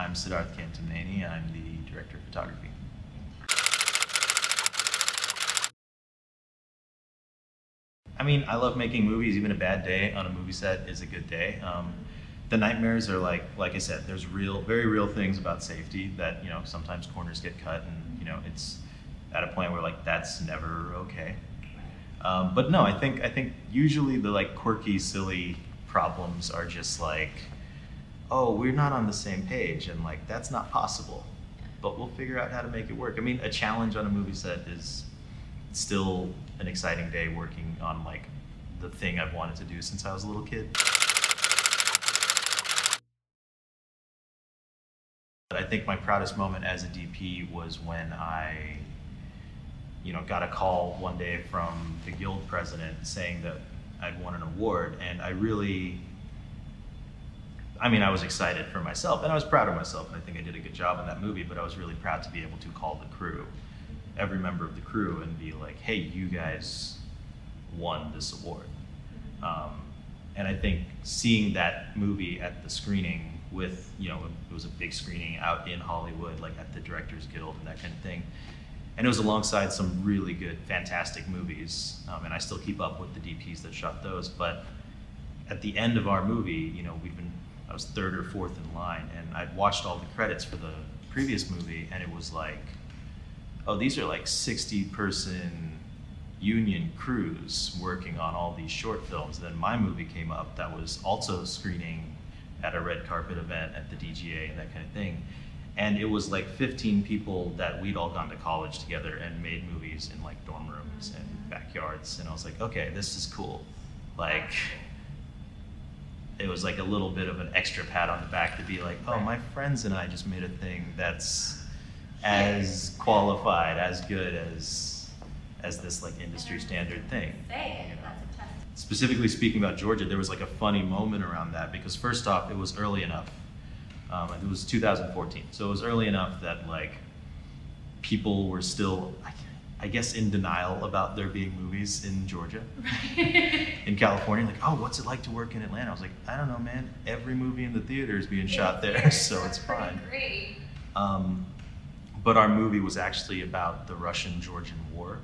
I'm Sidarth Kantamneni. I'm the director of photography. I mean, I love making movies. Even a bad day on a movie set is a good day. Um, the nightmares are like, like I said, there's real, very real things about safety that you know sometimes corners get cut, and you know it's at a point where like that's never okay. Um, but no, I think I think usually the like quirky, silly problems are just like, oh, we're not on the same page, and like that's not possible. But we'll figure out how to make it work. I mean, a challenge on a movie set is still an exciting day working on like the thing I've wanted to do since I was a little kid. I think my proudest moment as a DP was when I, you know, got a call one day from the guild president saying that I'd won an award, and I really, I mean, I was excited for myself, and I was proud of myself, and I think I did a good job in that movie. But I was really proud to be able to call the crew every member of the crew and be like, hey, you guys won this award. Um, and I think seeing that movie at the screening with, you know, it was a big screening out in Hollywood, like at the Directors Guild and that kind of thing. And it was alongside some really good, fantastic movies. Um, and I still keep up with the DPs that shot those. But at the end of our movie, you know, we've been, I was third or fourth in line, and I'd watched all the credits for the previous movie, and it was like, oh, these are like 60 person union crews working on all these short films. And then my movie came up that was also screening at a red carpet event at the DGA and that kind of thing. And it was like 15 people that we'd all gone to college together and made movies in like dorm rooms and backyards. And I was like, okay, this is cool. Like, it was like a little bit of an extra pat on the back to be like, oh, my friends and I just made a thing that's as qualified, as good as as this like industry standard thing. Specifically speaking about Georgia, there was like a funny moment around that because first off, it was early enough. Um, it was 2014, so it was early enough that like people were still, I, I guess, in denial about there being movies in Georgia, in California. Like, oh, what's it like to work in Atlanta? I was like, I don't know, man. Every movie in the theater is being shot there, so it's fine. Um, but our movie was actually about the Russian Georgian War.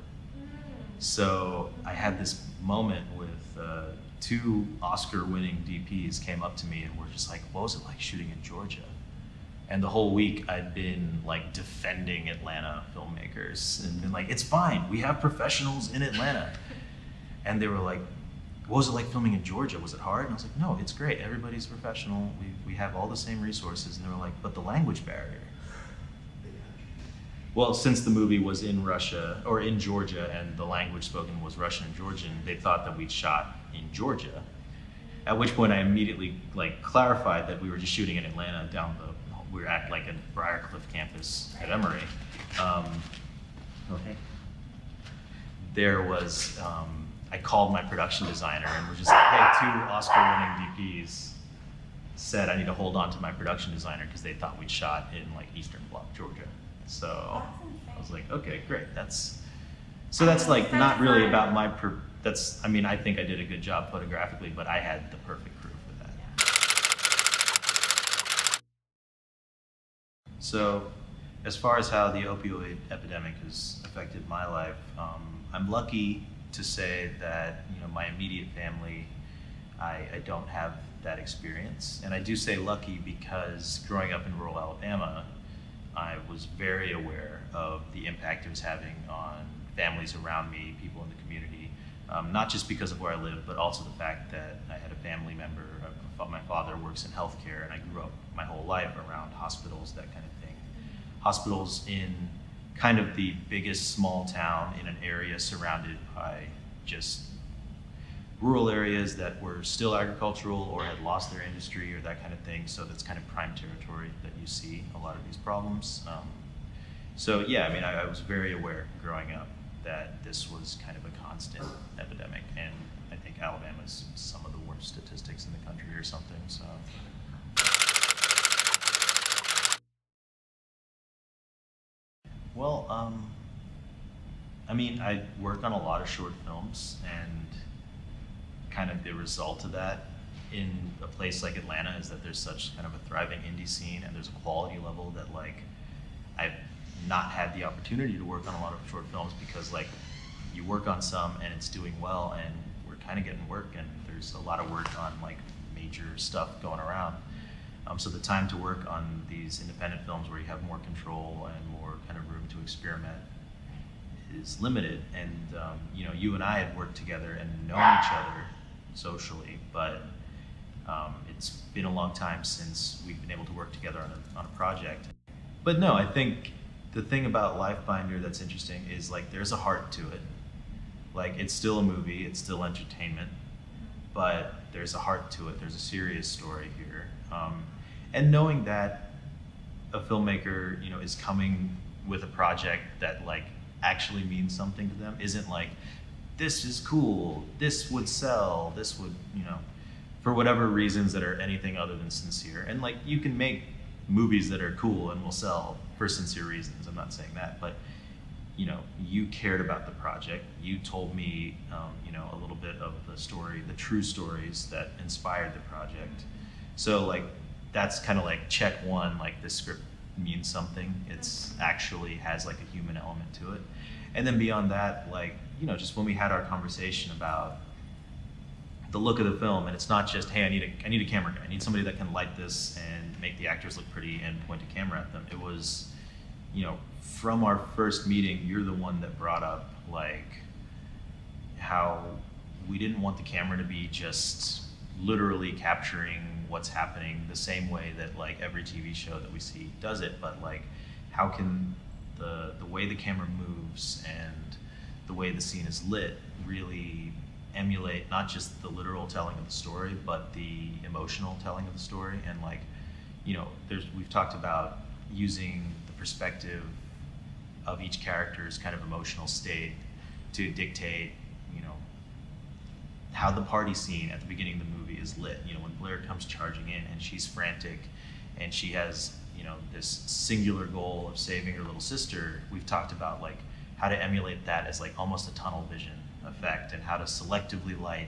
So I had this moment with uh, two Oscar winning DPs came up to me and were just like, what was it like shooting in Georgia? And the whole week I'd been like defending Atlanta filmmakers and been like, it's fine, we have professionals in Atlanta. And they were like, what was it like filming in Georgia? Was it hard? And I was like, no, it's great. Everybody's professional. We, we have all the same resources. And they were like, but the language barrier well, since the movie was in Russia or in Georgia and the language spoken was Russian and Georgian, they thought that we'd shot in Georgia. At which point I immediately like clarified that we were just shooting in Atlanta down the we were at like a Briarcliff campus at Emory. Um, okay. There was um, I called my production designer and was just like, hey, two Oscar-winning DPs said I need to hold on to my production designer because they thought we'd shot in like Eastern Bloc, Georgia. So I was like, okay, great. That's so that's like not really about my. Per, that's I mean I think I did a good job photographically, but I had the perfect crew for that. So as far as how the opioid epidemic has affected my life, um, I'm lucky to say that you know my immediate family, I, I don't have that experience, and I do say lucky because growing up in rural Alabama, I was very aware of the impact it was having on families around me, people in the community, um, not just because of where I live, but also the fact that I had a family member. My father works in healthcare, and I grew up my whole life around hospitals, that kind of. Hospitals in kind of the biggest small town in an area surrounded by just rural areas that were still agricultural or had lost their industry or that kind of thing. So that's kind of prime territory that you see a lot of these problems. Um, so yeah, I mean, I, I, was very aware growing up that this was kind of a constant epidemic, and I think Alabama's some of the worst statistics in the country or something. So. Um, I mean, I work on a lot of short films, and kind of the result of that in a place like Atlanta is that there's such kind of a thriving indie scene and there's a quality level that like I've not had the opportunity to work on a lot of short films because like you work on some and it's doing well and we're kind of getting work and there's a lot of work on like major stuff going around. Um, so the time to work on these independent films where you have more control and more kind of room to experiment is limited. And um, you know, you and I had worked together and known each other socially, but um, it's been a long time since we've been able to work together on a, on a project. But no, I think the thing about Lifebinder that's interesting is like there's a heart to it. Like it's still a movie, it's still entertainment, but there's a heart to it. There's a serious story here, um, and knowing that a filmmaker, you know, is coming with a project that like actually means something to them isn't like this is cool, this would sell, this would, you know, for whatever reasons that are anything other than sincere. And like you can make movies that are cool and will sell for sincere reasons. I'm not saying that, but you know, you cared about the project. You told me, um, you know, a little bit of the story, the true stories that inspired the project. So like, that's kind of like check one. Like this script means something. It's actually has like a human element to it. And then beyond that, like you know, just when we had our conversation about the look of the film, and it's not just hey, I need a I need a camera guy. I need somebody that can light this and make the actors look pretty and point a camera at them. It was, you know, from our first meeting, you're the one that brought up like how we didn't want the camera to be just literally capturing what's happening the same way that like every TV show that we see does it, but like how can the the way the camera moves and the way the scene is lit really emulate not just the literal telling of the story, but the emotional telling of the story. And like, you know, there's we've talked about using the perspective of each character's kind of emotional state to dictate, how the party scene at the beginning of the movie is lit. You know, when Blair comes charging in and she's frantic and she has, you know, this singular goal of saving her little sister, we've talked about like how to emulate that as like almost a tunnel vision effect and how to selectively light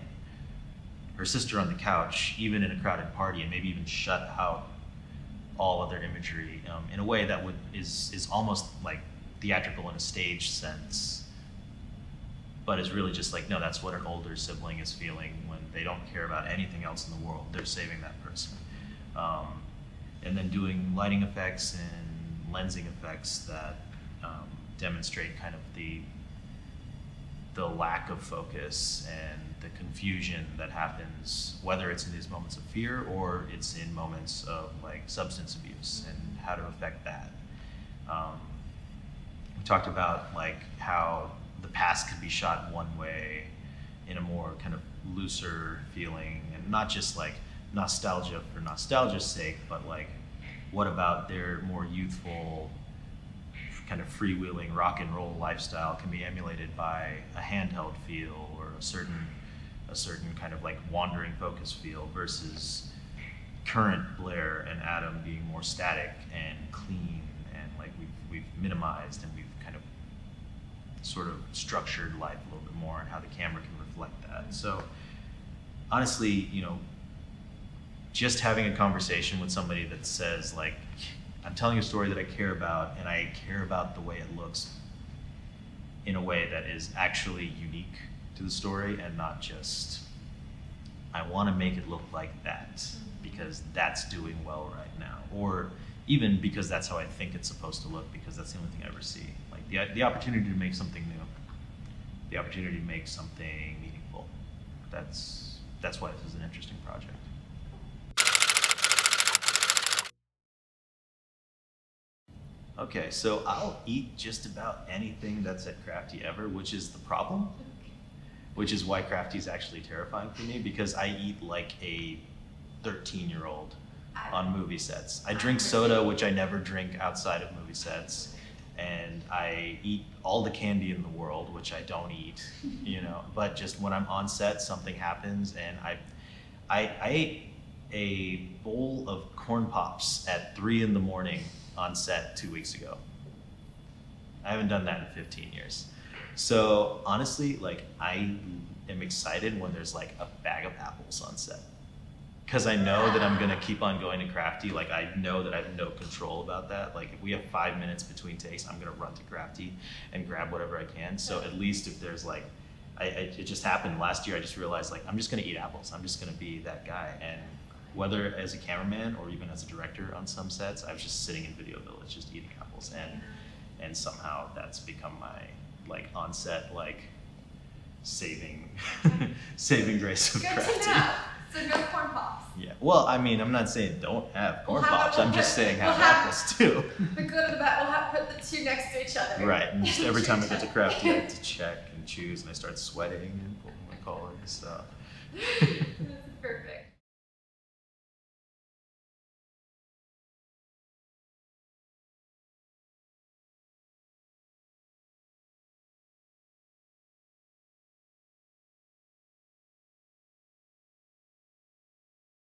her sister on the couch, even in a crowded party, and maybe even shut out all other imagery um, in a way that would is is almost like theatrical in a stage sense, but is really just like no, that's what an older sibling is feeling when they don't care about anything else in the world. They're saving that person, um, and then doing lighting effects and lensing effects that um, demonstrate kind of the the lack of focus and the confusion that happens, whether it's in these moments of fear or it's in moments of like substance abuse and how to affect that. Um, we talked about like how the past could be shot one way in a more kind of looser feeling and not just like nostalgia for nostalgia's sake, but like what about their more youthful kind of freewheeling rock and roll lifestyle can be emulated by a handheld feel or a certain a certain kind of like wandering focus feel versus current Blair and Adam being more static and clean and like we've we've minimized and we've kind of sort of structured life a little bit more and how the camera can reflect that. So honestly, you know, just having a conversation with somebody that says like I'm telling a story that I care about, and I care about the way it looks in a way that is actually unique to the story and not just, I want to make it look like that mm-hmm. because that's doing well right now. Or even because that's how I think it's supposed to look because that's the only thing I ever see. The, the opportunity to make something new, the opportunity to make something meaningful. That's, that's why this is an interesting project. Okay, so I'll eat just about anything that's at Crafty ever, which is the problem. Which is why Crafty is actually terrifying for me because I eat like a 13 year old on movie sets. I drink soda, which I never drink outside of movie sets, and I eat all the candy in the world, which I don't eat, you know. But just when I'm on set, something happens, and I, I, I ate a bowl of corn pops at three in the morning on set two weeks ago. I haven't done that in 15 years. So honestly, like I am excited when there's like a bag of apples on set. Because I know that I'm gonna keep on going to Crafty. Like I know that I have no control about that. Like if we have five minutes between takes, I'm gonna run to Crafty and grab whatever I can. So at least if there's like, I, I it just happened last year. I just realized like I'm just gonna eat apples. I'm just gonna be that guy. And whether as a cameraman or even as a director on some sets, I was just sitting in Video Village just eating apples and and somehow that's become my like on set like saving saving grace of Good Crafty. So no corn pops. Yeah. Well, I mean, I'm not saying don't have corn We'll have- pops. I'm just saying have we'll apples too. The good and the bad. We'll have put the two next to each other. right. And just every time I get to crafty, I have to check and choose, and I start sweating and pulling my collar and stuff. This perfect.